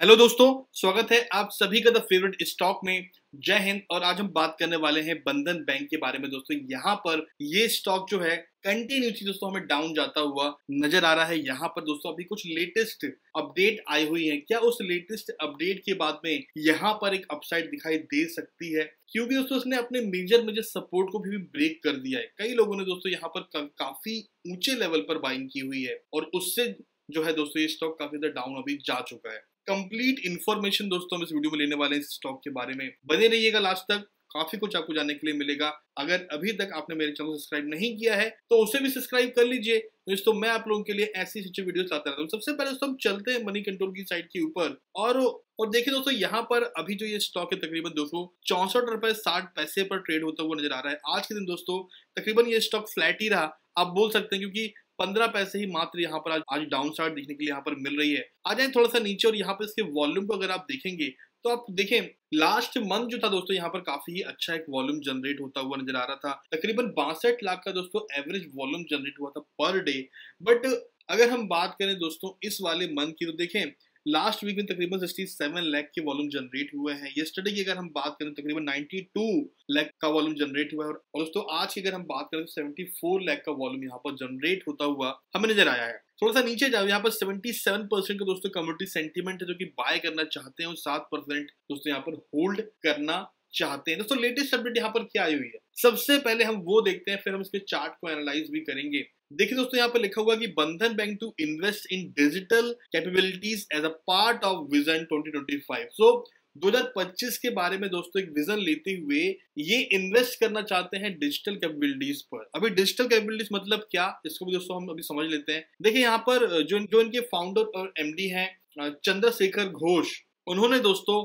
Hello दोस्तों, स्वागत है आप सभी का द फेवरेट स्टॉक में। जय हिंद, और आज हम बात करने वाले हैं बंधन बैंक के बारे में दोस्तों। यहाँ पर ये स्टॉक जो है कंटिन्यूसली दोस्तों हमें डाउन जाता हुआ नज़र आ रहा है। यहाँ पर दोस्तों अभी कुछ लेटेस्ट अपडेट आई हुई है। क्या उस लेटेस्ट अपडेट के बाद में यहाँ पर एक अपसाइड दिखाई दे सकती है? क्योंकि दोस्तों उसने अपने मेजर मेजर सपोर्ट को भी ब्रेक कर दिया है। कई लोगों ने दोस्तों यहाँ पर काफ़ी ऊँचे लेवल पर बाइंग की हुई है। और उससे जो है दोस्तों, ये स्टॉक काफ़ी ज़्यादा डाउन अभी जा चुका है। कंप्लीट इन्फॉर्मेशन दोस्तों इस वीडियो में लेने वाले इस स्टॉक के बारे में। बने रहिएगा लास्ट तक, काफ़ी कुछ आपको जानने के लिए मिलेगा। अगर अभी तक आपने मेरे चैनल को सब्सक्राइब नहीं किया है तो उसे भी सब्सक्राइब कर लीजिए। दोस्तों, मैं आप लोगों के लिए ऐसी अच्छी वीडियो लाता रहता हूँ। सबसे पहले दोस्तों, हम चलते हैं मनी कंट्रोल की साइड के ऊपर। और और देखिए दोस्तों, यहाँ पर अभी जो ये स्टॉक है, तकरीबन दोस्तों, चौसठ रुपए साठ पैसे पर ट्रेड होता हुआ नज़र आ रहा है। आज के दिन दोस्तों, तकरीबन ये स्टॉक फ्लैट ही रहा। आप बोल सकते हैं, क्योंकि पंद्रह पैसे ही मात्र यहाँ पर आज आज डाउन साइड देखने के लिए यहाँ पर मिल रही है। आ जाए थोड़ा सा नीचे और यहाँ पर इसके वॉल्यूम को अगर आप देखेंगे तो आप देखें लास्ट मंथ जो था दोस्तों, यहाँ पर काफ़ी ही अच्छा एक वॉल्यूम जनरेट होता हुआ नज़र आ रहा था। तकरीबन बासठ लाख का दोस्तों एवरेज वॉल्यूम जनरेट हुआ था पर डे बट अगर हम बात करें दोस्तों इस वाले मंथ की तो देखें लास्ट वीक में तकरीबन 67 लाख के वॉल्यूम जनरेट हुए हैं। येस्टरडे की अगर हम बात करें, तकरीबन 92 लाख का वॉल्यूम जनरेट हुआ है। और दोस्तों, आज की अगर हम बात करें तो 74 लाख का वॉल्यूम यहाँ पर जनरेट होता हुआ हमें नज़र आया है। थोड़ा सा नीचे जाओ, यहाँ पर 77 परसेंट का दोस्तों कम्युनिटी सेंटीमेंट है जो कि बाय करना चाहते हैं और सात परसेंट दोस्तों यहाँ पर होल्ड करना चाहते हैं। दोस्तों लेटेस्ट अपडेट यहाँ पर क्या आई हुई है? सबसे पहले हम वो देखते हैं, फिर हम इसके चार्ट को एनालाइज भी करेंगे। देखिए दोस्तों यहाँ पर लिखा हुआ कि Bandhan bank to invest in digital capabilities as a part of vision 2025 so so, 2025 के बारे में दोस्तों एक विजन लेते हुए ये इन्वेस्ट करना चाहते हैं डिजिटल कैपेबिलिटीज पर। अभी डिजिटल कैपेबिलिटीज मतलब क्या? इसको भी दोस्तों हम अभी समझ लेते हैं। देखिए यहाँ पर जो जो इनके फाउंडर और एमडी हैं चंद्रशेखर घोष उन्होंने दोस्तों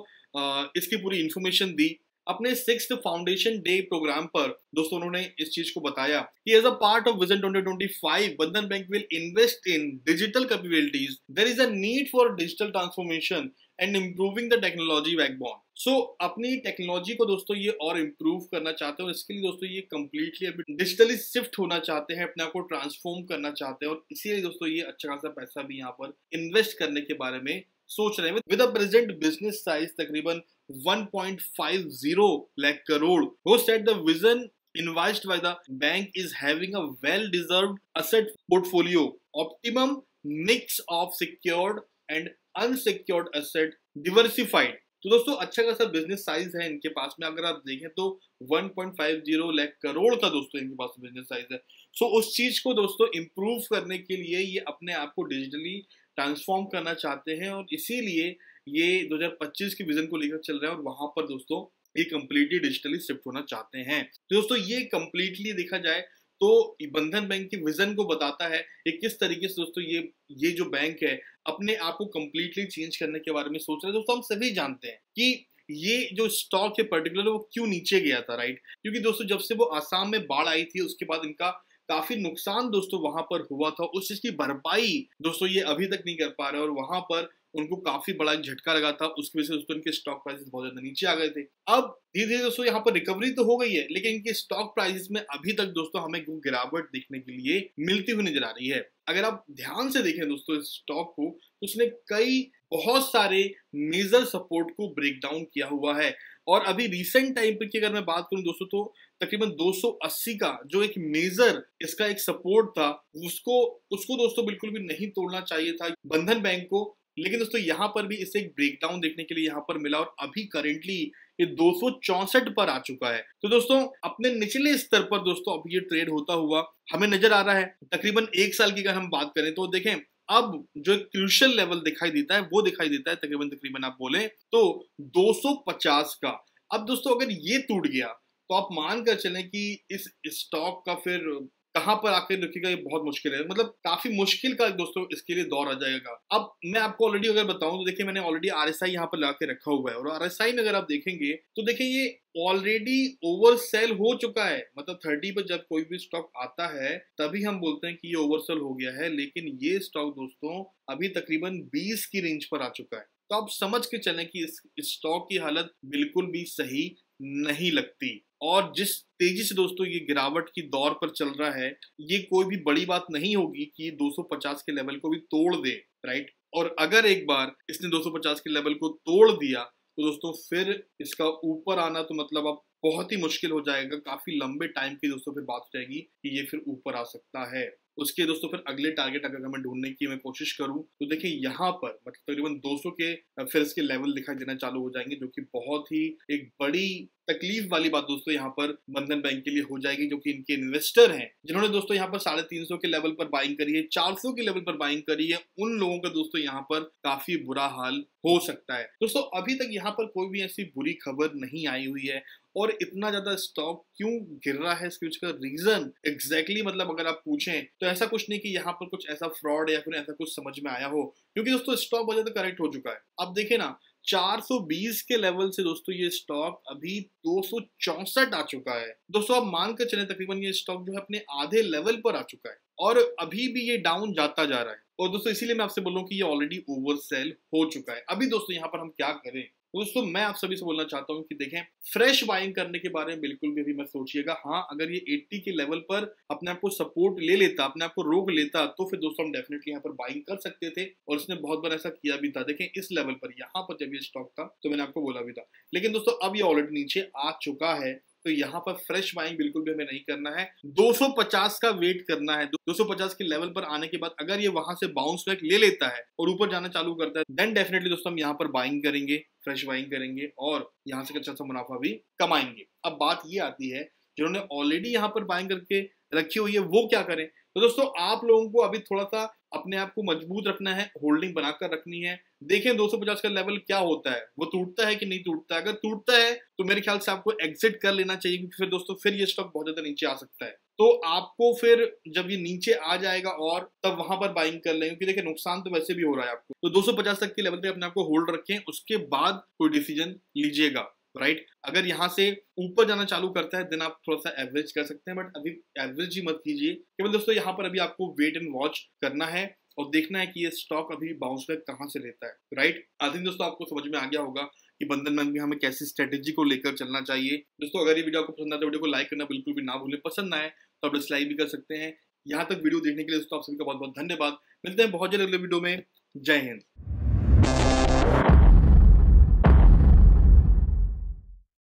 इसकी पूरी इंफॉर्मेशन दी। अपने सिक्स फाउंडेशन डे प्रोग्राम पर दोस्तों उन्होंने इस चीज़ को बताया कि as a part of vision 2025 Bandhan bank will invest in digital capabilities there is a need for digital transformation and improving the technology backbone so अपनी टेक्नोलॉजी को दोस्तों ये और इम्प्रूव करना चाहते हैं और इसके लिए दोस्तों ये कम्प्लीटली अभी डिजिटली शिफ्ट होना चाहते हैं, अपने आप को ट्रांसफॉर्म करना चाहते हैं और इसीलिए दोस्तों ये अच्छा खासा पैसा भी यहाँ पर इन्वेस्ट करने के बारे में सोच रहे हैं। With a present business size तकरीबन 1.50 लाख करोड़ हो set the vision invest by the bank is having a well deserved asset portfolio optimum mix of secured and unsecured asset diversified तो दोस्तों अच्छा खासा बिज़नेस साइज़ है इनके पास में अगर आप देखें तो 1.50 लाख करोड़ का दोस्तों इनके पास बिज़नेस साइज़ है। सो so, उस चीज़ को दोस्तों इंप्रूव करने के लिए ये अपने आप को डिजिटली ट्रांसफॉर्म करना चाहते हैं और इसीलिए ये 2025 के विजन को लेकर चल रहे हैं और वहाँ पर दोस्तों ये कम्प्लीटली डिजिटली शिफ्ट होना चाहते हैं। तो दोस्तों ये कम्प्लीटली देखा जाए तो बंधन बैंक के विजन को बताता है कि किस तरीके से दोस्तों ये ये जो बैंक है अपने आप को कम्प्लीटली चेंज करने के बारे में सोच रहे हैं। दोस्तों हम सभी जानते हैं कि ये जो स्टॉक है पर्टिकुलर वो क्यों नीचे गया था राइट क्योंकि दोस्तों जब से वो आसाम में बाढ़ आई थी, उसके बाद इनका काफ़ी नुकसान दोस्तों वहाँ पर हुआ था। उस चीज़ की भरपाई दोस्तों ये अभी तक नहीं कर पा रहे और वहाँ पर उनको काफ़ी बड़ा झटका लगा था। उसकी वजह से दोस्तों इनके स्टॉक प्राइसेस बहुत ज़्यादा नीचे आ गए थे। अब धीरे धीरे दोस्तों यहाँ पर रिकवरी तो हो गई है, लेकिन इनके स्टॉक प्राइसेस में अभी तक दोस्तों हमें गिरावट देखने के लिए मिलती हुई नज़र आ रही है। अगर आप ध्यान से देखें दोस्तों इस स्टॉक को तो उसने कई बहुत सारे मेजर सपोर्ट को ब्रेक डाउन किया हुआ है। और अभी रिसेंट टाइम पर की अगर मैं बात करूँ दोस्तों तो तकरीबन 280 का जो एक मेजर इसका एक सपोर्ट था, उसको उसको दोस्तों बिल्कुल भी नहीं तोड़ना चाहिए था बंधन बैंक को। लेकिन दोस्तों, यहाँ पर भी इसे एक ब्रेकडाउन देखने के लिए यहाँ पर मिला और अभी करेंटली ये दो पर आ चुका है। तो दोस्तों, अपने निचले स्तर पर दोस्तों, अभी ये ट्रेड होता हुआ हमें नज़र आ रहा है। तकरीबन एक साल की अगर हम बात करें तो देखें अब जो क्रूशल लेवल दिखाई देता है, वो दिखाई देता है, तकरीबन तकरीबन आप बोले तो 250 का। अब दोस्तों, अगर ये टूट गया तो आप मान कर चलें कि इस स्टॉक का फिर कहाँ पर आकर रखेगा ये बहुत मुश्किल है। मतलब काफ़ी मुश्किल का दोस्तों इसके लिए दौर आ जाएगा। अब मैं आपको ऑलरेडी अगर बताऊँ तो देखिए मैंने ऑलरेडी आर एस आई यहाँ पर ला के रखा हुआ है। और आर एस आई में अगर आप देखेंगे तो देखिए ये ऑलरेडी ओवर सेल हो चुका है। मतलब थर्टी पर जब कोई भी स्टॉक आता है, तभी हम बोलते हैं कि ये ओवर सेल हो गया है। लेकिन ये स्टॉक दोस्तों अभी तकरीबन बीस की रेंज पर आ चुका है। तो आप समझ के चलें कि इस स्टॉक की हालत बिल्कुल भी सही नहीं लगती। और जिस तेज़ी से दोस्तों ये गिरावट की दौर पर चल रहा है, ये कोई भी बड़ी बात नहीं होगी कि 250 के लेवल को भी तोड़ दे राइट और अगर एक बार इसने 250 के लेवल को तोड़ दिया तो दोस्तों फिर इसका ऊपर आना तो मतलब अब बहुत ही मुश्किल हो जाएगा। काफ़ी लंबे टाइम की दोस्तों फिर बात हो जाएगी कि ये फिर ऊपर आ सकता है। उसके दोस्तों फिर अगले टारगेट अगर मैं ढूँढने की मैं कोशिश करूँ तो देखिए यहाँ पर मतलब तकरीबन 200 के फिर इसके लेवल दिखाई देना चालू हो जाएँगे, जो कि बहुत ही एक बड़ी तकलीफ़ वाली बात दोस्तों यहाँ पर बंधन बैंक के लिए हो जाएगी, जो कि इनके इन्वेस्टर हैं, जिन्होंने दोस्तों यहाँ पर साढ़े तीन सौ के लेवल पर बाइंग करी है, चार सौ के लेवल पर बाइंग करी है, उन लोगों का दोस्तों यहाँ पर काफ़ी बुरा हाल हो सकता है। दोस्तों अभी तक यहाँ पर कोई भी ऐसी बुरी खबर नहीं आई हुई है और इतना ज़्यादा स्टॉक क्यों गिर रहा है इसके का रीजन एग्जैक्टली मतलब अगर आप पूछें तो ऐसा कुछ नहीं कि यहाँ पर कुछ ऐसा फ्रॉड या फिर ऐसा कुछ समझ में आया हो। क्योंकि दोस्तों स्टॉक बहुत ज़्यादा करेक्ट हो चुका है। अब देखे ना 420 के लेवल से दोस्तों, ये स्टॉक अभी दो आ चुका है। दोस्तों, आप मान कर चले, तकरीबन ये स्टॉक जो है अपने आधे लेवल पर आ चुका है और अभी भी ये डाउन जाता जा रहा है। और दोस्तों, इसीलिए मैं आपसे बोल कि ये ऑलरेडी ओवर सेल हो चुका है। अभी दोस्तों, यहाँ पर हम क्या करें? दोस्तों मैं आप सभी से बोलना चाहता हूँ कि देखें फ्रेश बाइंग करने के बारे में बिल्कुल भी अभी मत सोचिएगा। हाँ अगर ये 80 के लेवल पर अपने आप को सपोर्ट ले लेता, अपने आप को रोक लेता तो फिर दोस्तों हम डेफिनेटली यहाँ पर बाइंग कर सकते थे और उसने बहुत बार ऐसा किया भी था। देखें, इस लेवल पर, यहाँ पर जब ये स्टॉक था तो मैंने आपको बोला भी था। लेकिन दोस्तों, अब ये ऑलरेडी नीचे आ चुका है। तो यहाँ पर फ्रेश बाइंग बिल्कुल भी हमें नहीं करना है। 250 का वेट करना है। 250 के लेवल पर आने के बाद अगर ये वहाँ से बाउंस बैक ले लेता है और ऊपर जाना चालू करता है देन डेफिनेटली दोस्तों हम यहाँ पर बाइंग करेंगे फ्रेश बाइंग करेंगे और यहाँ से अच्छा सा मुनाफा भी कमाएँगे। अब बात ये आती है, जिन्होंने ऑलरेडी यहाँ पर बाइंग करके रखी हुई है, वो क्या करें? तो दोस्तों आप लोगों को अभी थोड़ा सा अपने आप को मज़बूत रखना है होल्डिंग बनाकर रखनी है। देखें 250 का लेवल क्या होता है? वो टूटता है कि नहीं टूटता है? अगर टूटता है तो मेरे ख्याल से आपको एग्जिट कर लेना चाहिए, क्योंकि फिर दोस्तों, फिर ये स्टॉक बहुत ज़्यादा नीचे आ सकता है। तो आपको फिर जब ये नीचे आ जाएगा और तब वहाँ पर बाइंग कर लें, क्योंकि देखिए, नुकसान तो वैसे भी हो रहा है आपको। तो 250 तक के लेवल पे अपने आप को होल्ड रखें, उसके बाद कोई डिसीज़न लीजिएगा राइट अगर यहाँ से ऊपर जाना चालू करता है देन आप थोड़ा सा एवरेज कर सकते हैं बट अभी एवरेज ही मत कीजिए। केवल दोस्तों, यहाँ पर अभी आपको वेट एंड वॉच करना है और देखना है कि ये स्टॉक अभी बाउंस बैक कहाँ से लेता है राइट आई थिंक दोस्तों, आपको समझ में आ गया होगा कि बंधन बैंक में हमें कैसी स्ट्रेटेजी को लेकर चलना चाहिए। दोस्तों, अगर ये वीडियो आपको पसंद आता है वीडियो को लाइक करना बिल्कुल भी ना भूलें। पसंद आए तो आप डिसलाइक भी कर सकते हैं। यहाँ तक वीडियो देखने के लिए दोस्तों, आप सभी का बहुत बहुत धन्यवाद। मिलते हैं बहुत जल्द अगले वीडियो में। जय हिंद।